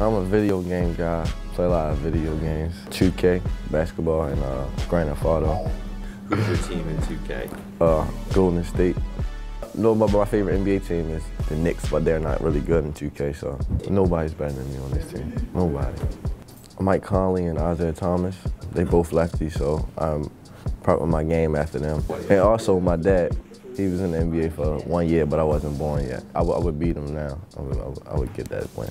I'm a video game guy. Play a lot of video games. 2K, basketball, and uh, Grand Theft Auto. Who's your team in 2K? Uh, Golden State. No, but my favorite NBA team is the Knicks, but they're not really good in 2K, so nobody's better than me on this team. Nobody. Mike Conley and Isaiah Thomas, they both lefties, so I'm probably my game after them. And also my dad, he was in the NBA for one year, but I wasn't born yet. I, would beat him now. I would, I would, I would get that win.